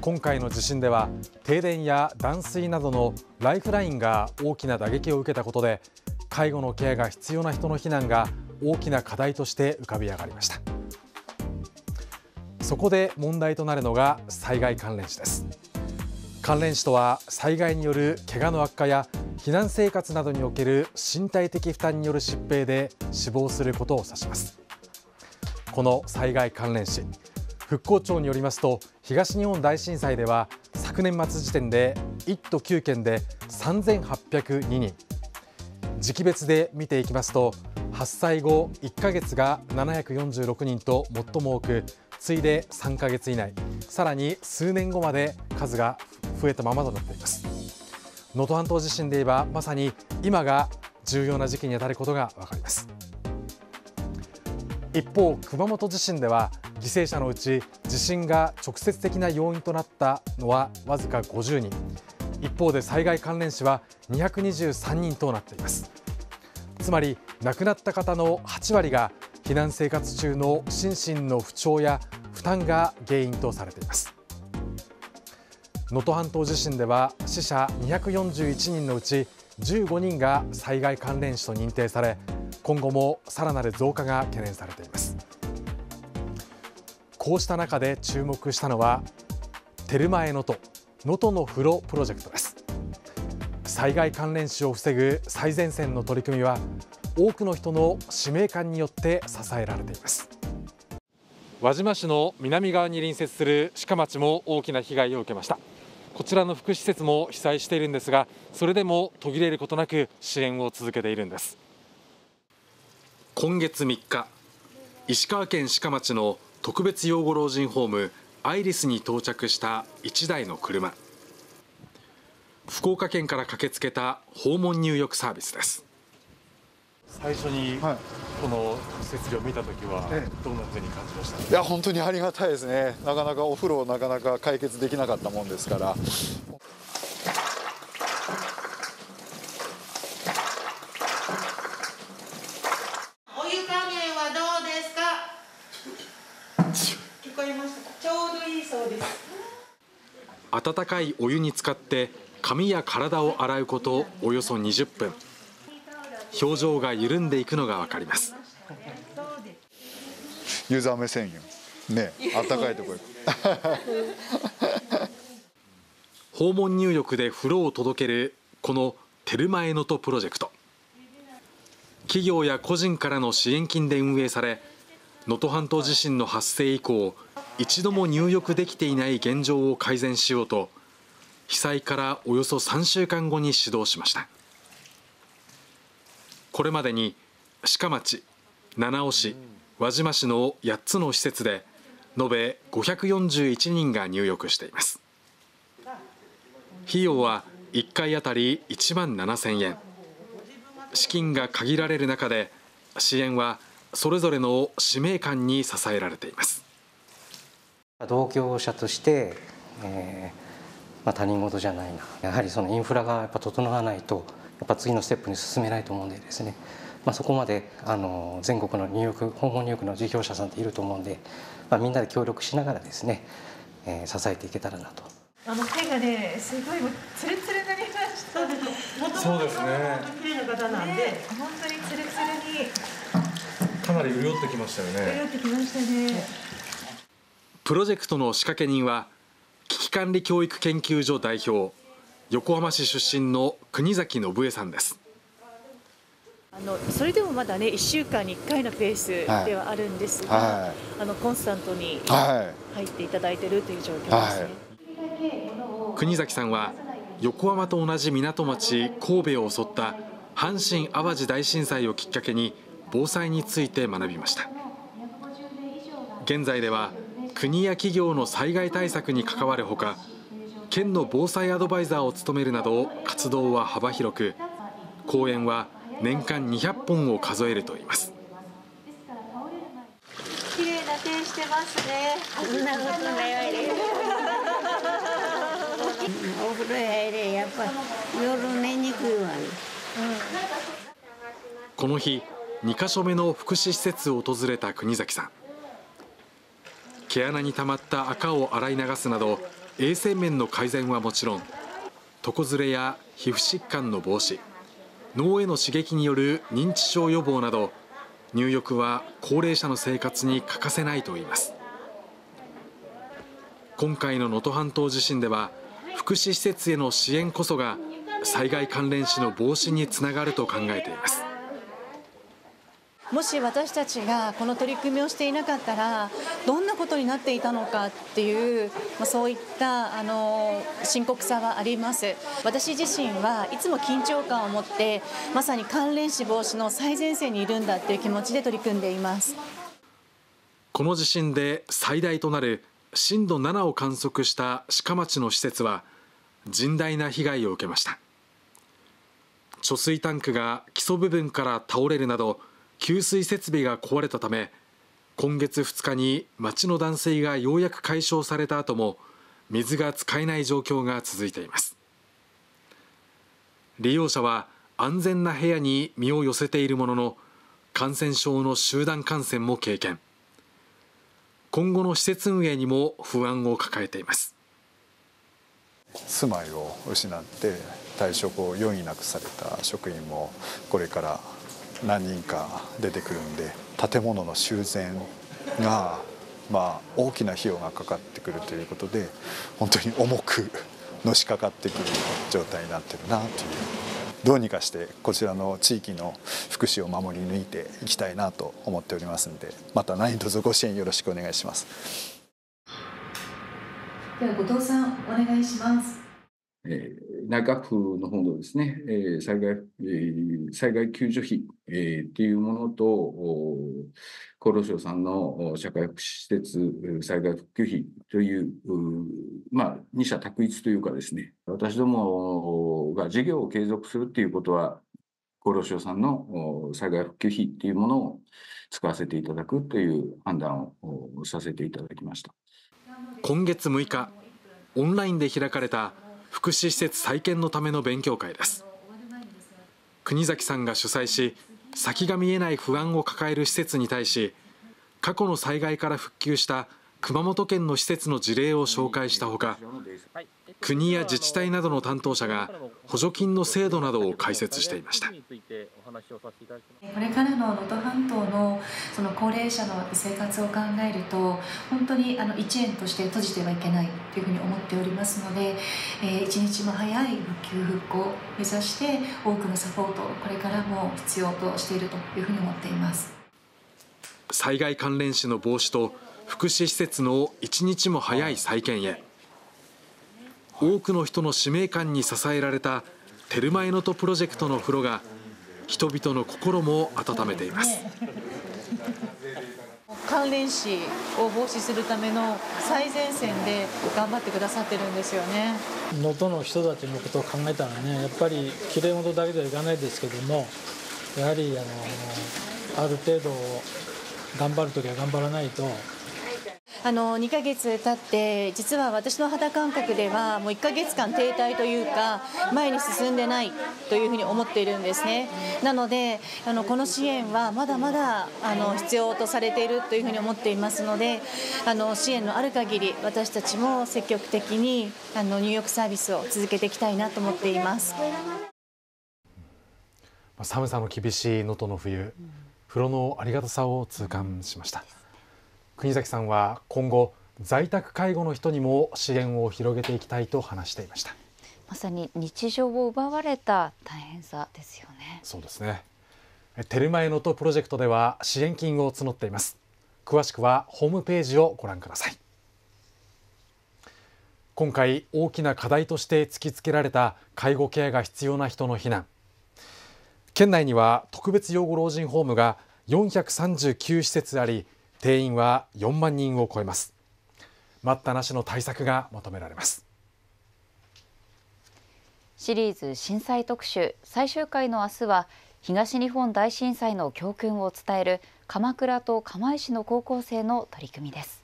今回の地震では停電や断水などのライフラインが大きな打撃を受けたことで介護のケアが必要な人の避難が大きな課題として浮かび上がりました。そこで問題となるのが災害関連死です。関連死とは災害による怪我の悪化や避難生活などにおける身体的負担による疾病で死亡することを指します。この災害関連死復興庁によりますと東日本大震災では昨年末時点で1都9県で3802人。時期別で見ていきますと発災後1ヶ月が746人と最も多く次いで3ヶ月以内さらに数年後まで数が増えたままとなっています。能登半島地震で言えばまさに今が重要な時期にあたることが分かります。一方熊本地震では犠牲者のうち地震が直接的な要因となったのはわずか50人。一方で災害関連死は223人となっています。つまり亡くなった方の8割が避難生活中の心身の不調や負担が原因とされています。能登半島地震では死者241人のうち15人が災害関連死と認定され今後もさらなる増加が懸念されています。こうした中で注目したのはテルマエ能登能登の風呂プロジェクトです。災害関連死を防ぐ最前線の取り組みは多くの人の使命感によって支えられています。輪島市の南側に隣接する鹿町も大きな被害を受けました。こちらの福祉施設も被災しているんですがそれでも途切れることなく支援を続けているんです。今月3日石川県鹿町の特別養護老人ホームアイリスに到着した1台の車。福岡県から駆けつけた訪問入浴サービスです。最初にこの設備を見たときはどんなふうに感じました、いや本当にありがたいですね。なかなかお風呂なかなか解決できなかったもんですから温かいお湯に浸かって髪や体を洗うことおよそ20分。表情が緩んでいくのがわかります。ユーザー目線よ。ね温かいところ訪問入浴で風呂を届けるこのテルマエノトプロジェクト。企業や個人からの支援金で運営され能登半島地震の発生以降一度も入浴できていない現状を改善しようと被災からおよそ3週間後に始動しました。これまでに鹿町七尾市輪島市の8つの施設で延べ541人が入浴しています。費用は1回あたり1万7000円。資金が限られる中で支援はそれぞれの使命感に支えられています。同業者として、えーまあ、他人事じゃないなやはりそのインフラがやっぱ整わないとやっぱ次のステップに進めないと思うんでですね、まあ、そこまであの全国の入浴訪問入浴の事業者さんっていると思うんで、まあ、みんなで協力しながらですね、えー、支えていけたらなと。あの手がねすごいツルツルになりました。そうですね。綺麗な方なんで、ね、本当にツルツルに。かなり潤ってきましたよね。潤ってきましたね。プロジェクトの仕掛け人は危機管理教育研究所代表横浜市出身の国崎信江さんです。あのそれでもまだね1週間に1回のペースではあるんですが、はい、あのコンスタントに入っていただいているという状況ですね、はい、国崎さんは横浜と同じ港町神戸を襲った阪神・淡路大震災をきっかけに防災について学びました。現在では国や企業の災害対策に関わるほか県の防災アドバイザーを務めるなど活動は幅広く講演は年間200本を数えるといいます。綺麗な手してますね。そんなことないわお風呂入れやっぱ夜寝にくいわね、この日2か所目の福祉施設を訪れた国崎さん毛穴に溜まった赤を洗い流すなど衛生面の改善はもちろん床ずれや皮膚疾患の防止脳への刺激による認知症予防など入浴は高齢者の生活に欠かせないといいます。今回の能登半島地震では福祉施設への支援こそが災害関連死の防止につながると考えています。もし私たちがこの取り組みをしていなかったらどんなことになっていたのかっていう、まあ、そういったあの深刻さはあります。私自身はいつも緊張感を持ってまさに関連死防止の最前線にいるんだっていう気持ちで取り組んでいます。この地震で最大となる震度7を観測した鹿町の施設は甚大な被害を受けました。貯水タンクが基礎部分から倒れるなど給水設備が壊れたため今月2日に町の断水がようやく解消された後も水が使えない状況が続いています。利用者は安全な部屋に身を寄せているものの感染症の集団感染も経験。今後の施設運営にも不安を抱えています。住まいを失って退職を余儀なくされた職員もこれから何人か出てくるんで建物の修繕がまあ大きな費用がかかってくるということで本当に重くのしかかってくる状態になってるなという。どうにかしてこちらの地域の福祉を守り抜いていきたいなと思っておりますのでまた何卒ご支援よろしくお願いします。では後藤さんお願いします。えー、内閣府の方のですね、えー、災害、えー、災害救助費、えー、っていうものと、厚労省さんの社会福祉施設災害復旧費という、まあ、二者択一というかですね、私どもが事業を継続するっていうことは、厚労省さんの災害復旧費っていうものを使わせていただくという判断をさせていただきました。今月6日、オンラインで開かれた福祉施設再建のための勉強会です。国崎さんが主催し先が見えない不安を抱える施設に対し過去の災害から復旧した熊本県の施設の事例を紹介したほか国や自治体などの担当者が補助金の制度などを解説していました。これからの能登半島のその高齢者の生活を考えると本当にあの1円として閉じてはいけないというふうに思っておりますので、えー、一日も早い復旧復興を目指して多くのサポートをこれからも必要としているというふうに思っています。災害関連死の防止と福祉施設の一日も早い再建へ。多くの人の使命感に支えられたテルマエノトプロジェクトの風呂が人々の心も温めています。関連死を防止するための最前線で頑張ってくださってるんですよね。能登の人たちのことを考えたらねやっぱりきれい事だけではいかないですけどもやはりあのある程度頑張る時は頑張らないとあの2ヶ月経って実は私の肌感覚ではもう1ヶ月間停滞というか前に進んでないというふうに思っているんですねなのであのこの支援はまだまだあの必要とされているというふうに思っていますのであの支援のある限り私たちも積極的にあの入浴サービスを続けていきたいなと思っています寒さの厳しい能登の冬風呂のありがたさを痛感しました。国崎さんは今後在宅介護の人にも支援を広げていきたいと話していました。まさに日常を奪われた大変さですよね。そうですね。テルマエノトプロジェクトでは支援金を募っています。詳しくはホームページをご覧ください。今回大きな課題として突きつけられた介護ケアが必要な人の避難。県内には特別養護老人ホームが439施設あり定員は4万人を超えます。待ったなしの対策が求められます。シリーズ震災特集最終回の明日は東日本大震災の教訓を伝える鎌倉と釜石の高校生の取り組みです。